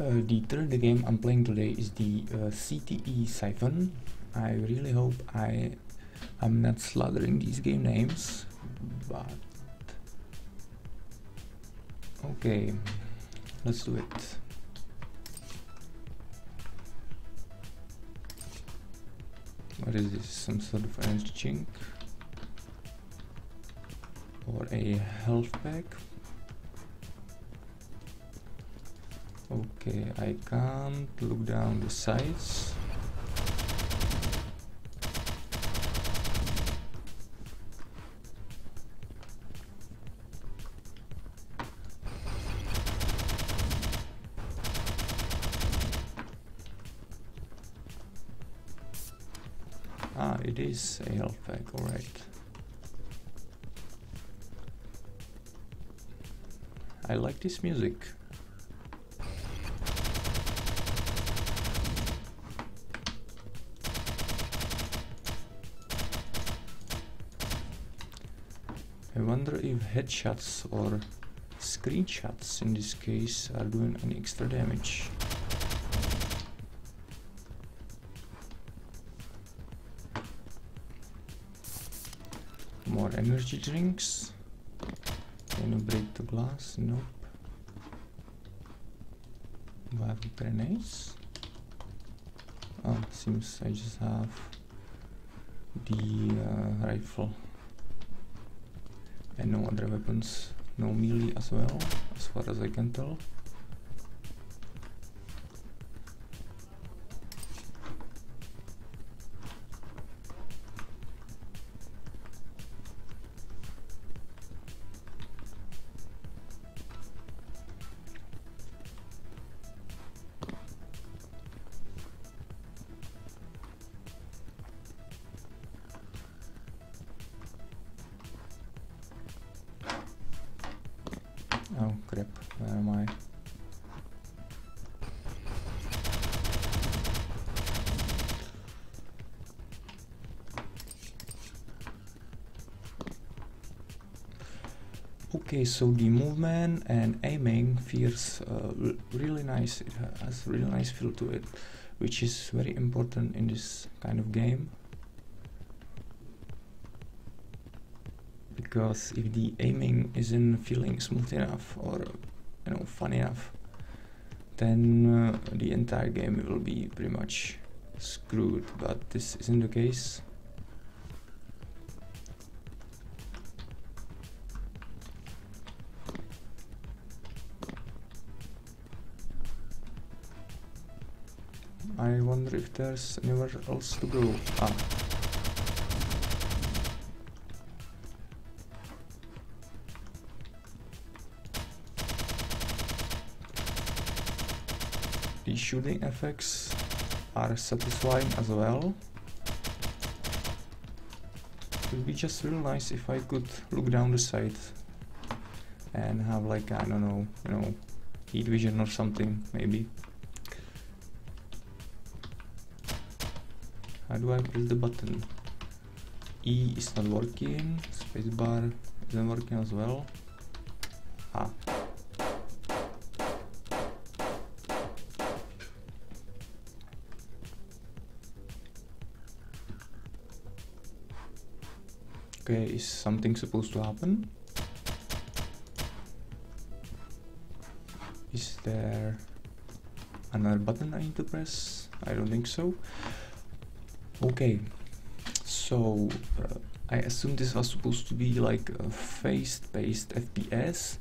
The third game I'm playing today is the uh, Ctesiphon. I really hope I am not slaughtering these game names, but okay, let's do it. What is this? Some sort of energy chink or a health pack? Okay, I can't look down the sides. Ah, it is a health pack, alright. I like this music. I wonder if headshots or screenshots in this case are doing any extra damage. More energy drinks. Can you break the glass? Nope. Have grenades? Oh, seems I just have the uh, rifle and no other weapons no melee as well as far as I can tell Oh crap, where am I? Okay, so the movement and aiming feels uh, really nice. It has a really nice feel to it, which is very important in this kind of game. Because if the aiming isn't feeling smooth enough or you know fun enough then uh, the entire game will be pretty much screwed but this isn't the case. I wonder if there's anywhere else to go. Ah The shooting effects are satisfying as well. It would be just real nice if I could look down the sight and have like, I don't know, you know, heat vision or something, maybe. How do I press the button? E is not working, spacebar isn't working as well. Ah, Okay, is something supposed to happen? Is there another button I need to press? I don't think so. Okay, so uh, I assume this was supposed to be like a face-based FPS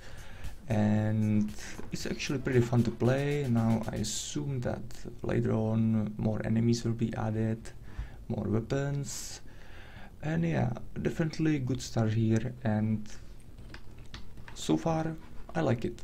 and it's actually pretty fun to play. Now I assume that later on more enemies will be added, more weapons, and yeah definitely good start here and so far I like it